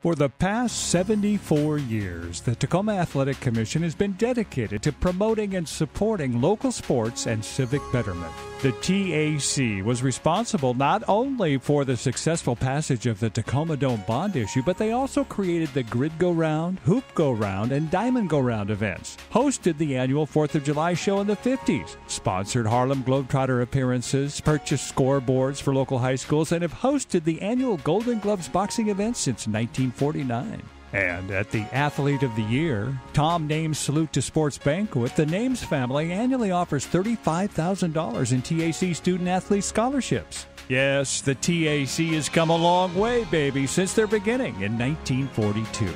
For the past 74 years, the Tacoma Athletic Commission has been dedicated to promoting and supporting local sports and civic betterment. The TAC was responsible not only for the successful passage of the Tacoma Dome bond issue, but they also created the Grid Go Round, Hoop Go Round, and Diamond Go Round events, hosted the annual 4th of July show in the 50s, sponsored Harlem Globetrotter appearances, purchased scoreboards for local high schools, and have hosted the annual Golden Gloves boxing event since 1949. And at the Athlete of the Year, Tom Names Salute to Sports Banquet, the Names family annually offers $35,000 in TAC student athlete scholarships. Yes, the TAC has come a long way, baby, since their beginning in 1942.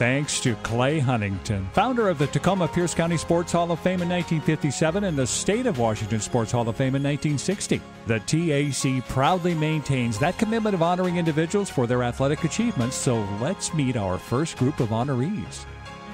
Thanks to Clay Huntington, founder of the Tacoma Pierce County Sports Hall of Fame in 1957 and the State of Washington Sports Hall of Fame in 1960. The TAC proudly maintains that commitment of honoring individuals for their athletic achievements, so let's meet our first group of honorees.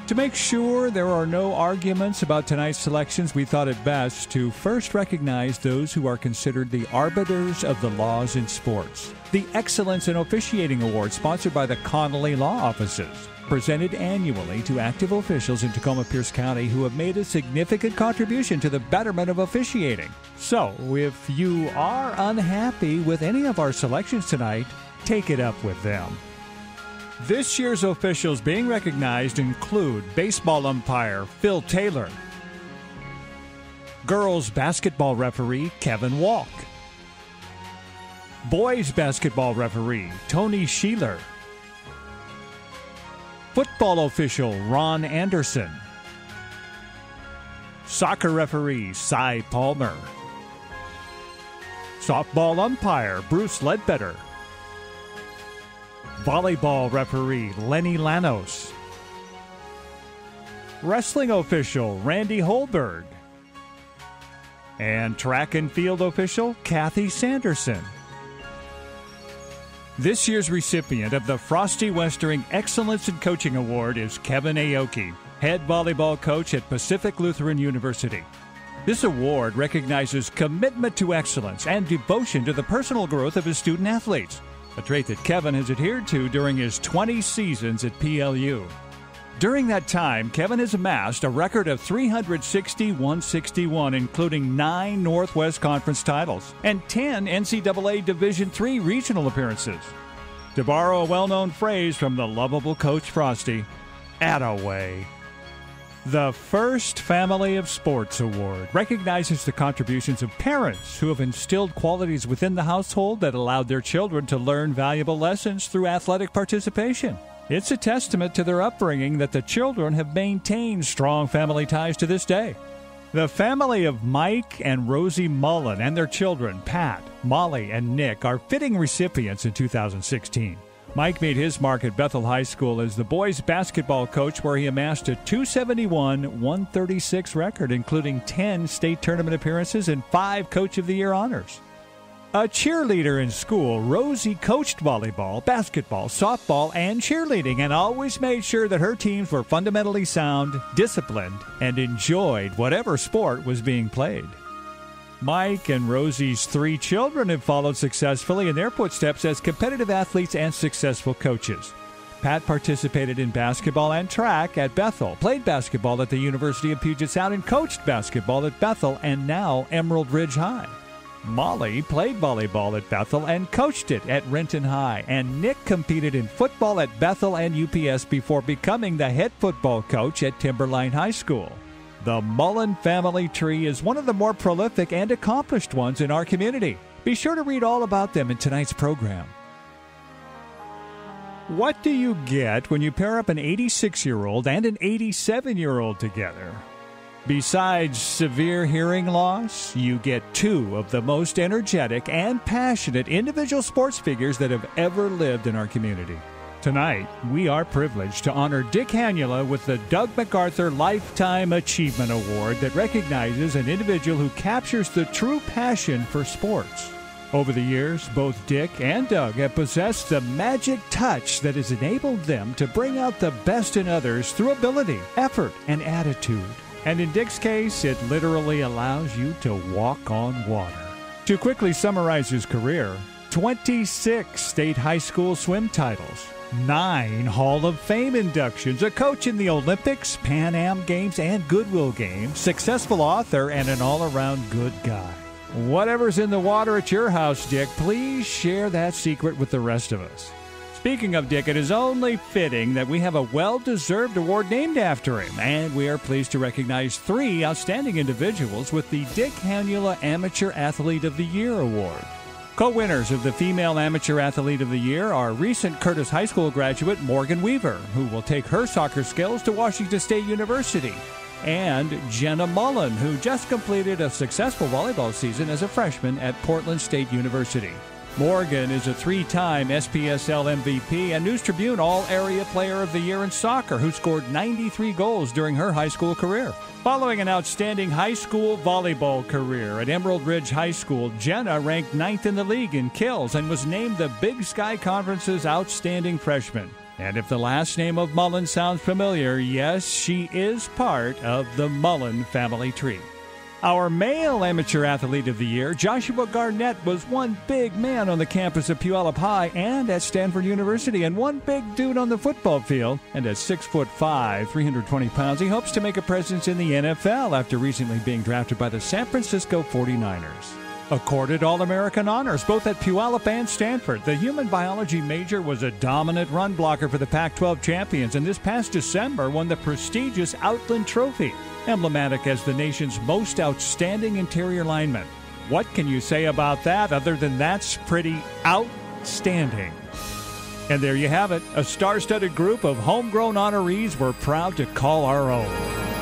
To make sure there are no arguments about tonight's selections, we thought it best to first recognize those who are considered the arbiters of the laws in sports. The Excellence in Officiating Award, sponsored by the Connolly Law Offices presented annually to active officials in Tacoma Pierce County who have made a significant contribution to the betterment of officiating. So, if you are unhappy with any of our selections tonight, take it up with them. This year's officials being recognized include baseball umpire Phil Taylor, girls basketball referee Kevin Walk, boys basketball referee Tony Sheeler, Football official Ron Anderson. Soccer referee Cy Palmer. Softball umpire Bruce Ledbetter. Volleyball referee Lenny Lanos. Wrestling official Randy Holberg. And track and field official Kathy Sanderson. This year's recipient of the Frosty Westering Excellence in Coaching Award is Kevin Aoki, head volleyball coach at Pacific Lutheran University. This award recognizes commitment to excellence and devotion to the personal growth of his student athletes, a trait that Kevin has adhered to during his 20 seasons at PLU. During that time, Kevin has amassed a record of 360 161, including nine Northwest Conference titles and 10 NCAA Division III regional appearances. To borrow a well known phrase from the lovable Coach Frosty, Attaway. The First Family of Sports Award recognizes the contributions of parents who have instilled qualities within the household that allowed their children to learn valuable lessons through athletic participation. It's a testament to their upbringing that the children have maintained strong family ties to this day. The family of Mike and Rosie Mullen and their children, Pat, Molly, and Nick, are fitting recipients in 2016. Mike made his mark at Bethel High School as the boys' basketball coach, where he amassed a 271 136 record, including 10 state tournament appearances and 5 Coach of the Year honors. A cheerleader in school, Rosie coached volleyball, basketball, softball, and cheerleading and always made sure that her teams were fundamentally sound, disciplined, and enjoyed whatever sport was being played. Mike and Rosie's three children have followed successfully in their footsteps as competitive athletes and successful coaches. Pat participated in basketball and track at Bethel, played basketball at the University of Puget Sound, and coached basketball at Bethel and now Emerald Ridge High. Molly played volleyball at Bethel and coached it at Renton High, and Nick competed in football at Bethel and UPS before becoming the head football coach at Timberline High School. The Mullen family tree is one of the more prolific and accomplished ones in our community. Be sure to read all about them in tonight's program. What do you get when you pair up an 86 year old and an 87 year old together? Besides severe hearing loss, you get two of the most energetic and passionate individual sports figures that have ever lived in our community. Tonight, we are privileged to honor Dick Hannula with the Doug MacArthur Lifetime Achievement Award that recognizes an individual who captures the true passion for sports. Over the years, both Dick and Doug have possessed the magic touch that has enabled them to bring out the best in others through ability, effort, and attitude. And in Dick's case, it literally allows you to walk on water. To quickly summarize his career 26 state high school swim titles, Nine Hall of Fame inductions, a coach in the Olympics, Pan Am Games, and Goodwill Games, successful author, and an all around good guy. Whatever's in the water at your house, Dick, please share that secret with the rest of us. Speaking of Dick, it is only fitting that we have a well deserved award named after him, and we are pleased to recognize three outstanding individuals with the Dick Hannula Amateur Athlete of the Year Award. Co winners of the Female Amateur Athlete of the Year are recent Curtis High School graduate Morgan Weaver, who will take her soccer skills to Washington State University, and Jenna Mullen, who just completed a successful volleyball season as a freshman at Portland State University. Morgan is a three time SPSL MVP and News Tribune All Area Player of the Year in soccer, who scored 93 goals during her high school career. Following an outstanding high school volleyball career at Emerald Ridge High School, Jenna ranked ninth in the league in kills and was named the Big Sky Conference's Outstanding Freshman. And if the last name of Mullen sounds familiar, yes, she is part of the Mullen family tree. Our male amateur athlete of the year, Joshua Garnett, was one big man on the campus of Puyallup High and at Stanford University, and one big dude on the football field. And at six foot five, 320 pounds, he hopes to make a presence in the NFL after recently being drafted by the San Francisco 49ers. Accorded All American honors both at Puyallup and Stanford, the human biology major was a dominant run blocker for the Pac 12 champions, and this past December won the prestigious Outland Trophy, emblematic as the nation's most outstanding interior lineman. What can you say about that other than that's pretty outstanding? And there you have it, a star studded group of homegrown honorees we're proud to call our own.